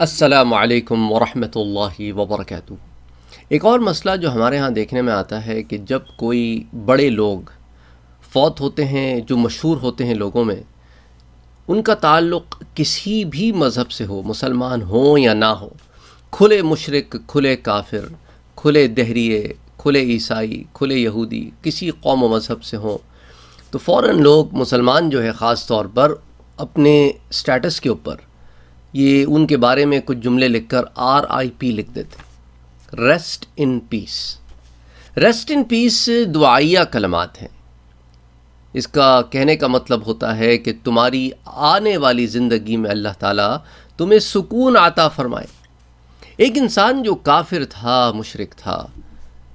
السلام علیکم ورحمۃ اللہ وبرکاتہ۔ ایک اور مسئلہ جو ہمارے ہاں دیکھنے میں آتا ہے کہ جب کوئی بڑے لوگ فوت ہوتے ہیں، جو مشہور ہوتے ہیں لوگوں میں، ان کا تعلق کسی بھی مذہب سے ہو، مسلمان ہوں یا نہ ہو، کھلے مشرق، کھلے کافر، کھلے دہریے، کھلے عیسائی، کھلے یہودی، کسی قوم و مذہب سے ہوں، تو فوراً لوگ مسلمان جو ہے، خاص طور پر اپنے سٹیٹس کے اوپر یہ ان کے بارے میں کچھ جملے لکھ کر آر آئی پی لکھ دیتے rest in piece rest in پیس دعائیہ کلمات ہیں۔ اس کا کہنے کا مطلب ہوتا ہے کہ تمہاری آنے والی زندگی میں اللہ تعالیٰ تمہیں سکون عطا فرمائے۔ ایک انسان جو کافر تھا مشرق تھا،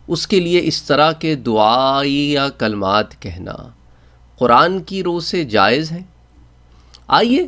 اس کے لیے اس طرح کے دعائیہ کلمات کہنا قرآن کی رو سے جائز ہے۔ آئیے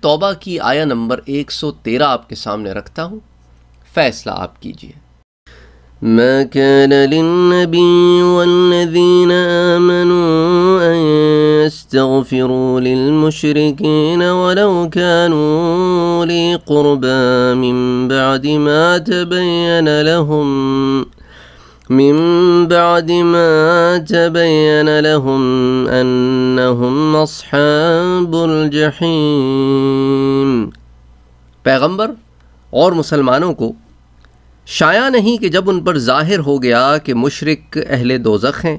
توبہ کی آیہ نمبر 113 آپ کے سامنے رکھتا ہوں فیصلہ آپ کیجئے ما كان للنبي والذين آمنوا أن يستغفروا للمشركين ولو كانوا لقربا من بعد ما تبين لهم من بعد ما تبين لهم أنهم أصحاب الجحيم۔ پیغمبر اور مسلمانوں کو شایع نہیں کہ جب ان پر ظاہر ہو گیا کہ مشرق اہل دوزخ ہیں،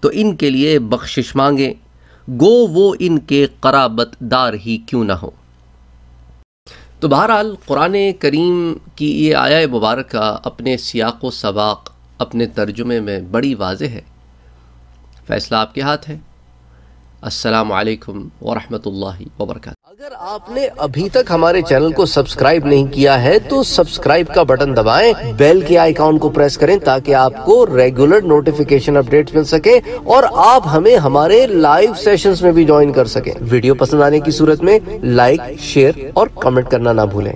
تو ان کے لیے بخشش مانگیں۔ گو وہ ان کے قرابت دار ہی کیوں نہ ہو۔ تو بہرحال قرآن کریم کی یہ آیا مبارکہ اپنے سیاق و سباق اپنے ترجمے میں بڑی واضح ہے۔ فیصلہ آپ کے ہاتھ ہے۔ السلام علیکم ورحمۃ اللہ وبرکاتہ۔ اگر آپ نے ابھی تک ہمارے چینل کو سبسکرائب نہیں کیا ہے تو سبسکرائب کا بٹن دبائیں، بیل کے آئیکن کو پریس کریں تاکہ آپ کو ریگولر نوٹیفیکیشن اپڈیٹ مل سکے اور آپ ہمیں ہمارے لائیو سیشنز میں بھی جوائن کر سکیں۔ ویڈیو پسند آنے کی صورت میں لائک شیئر اور کمنٹ کرنا نہ بھولیں۔